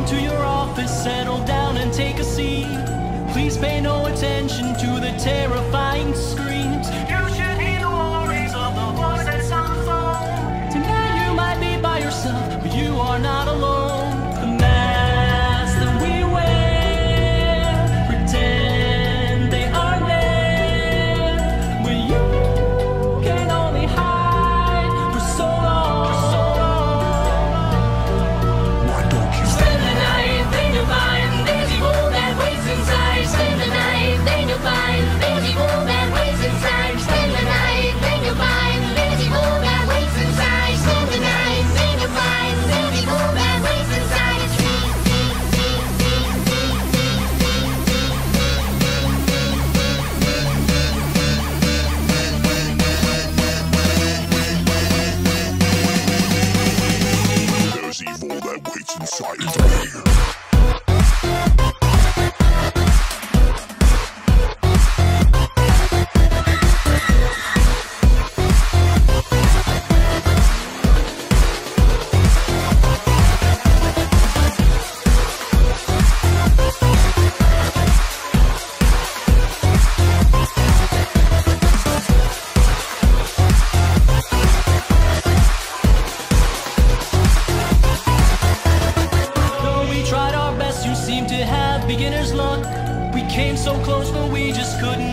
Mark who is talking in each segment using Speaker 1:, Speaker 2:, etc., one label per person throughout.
Speaker 1: Come to your office, settle down and take a seat. Please pay no attention to the terrifying. came so close, but we just couldn't.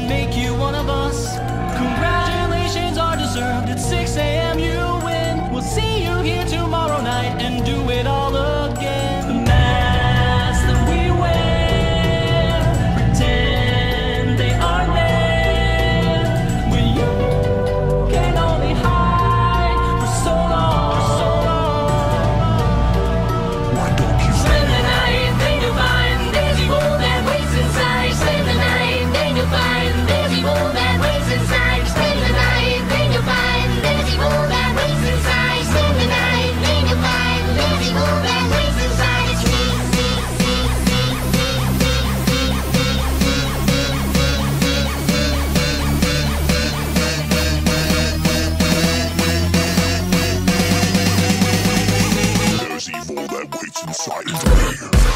Speaker 1: Damn.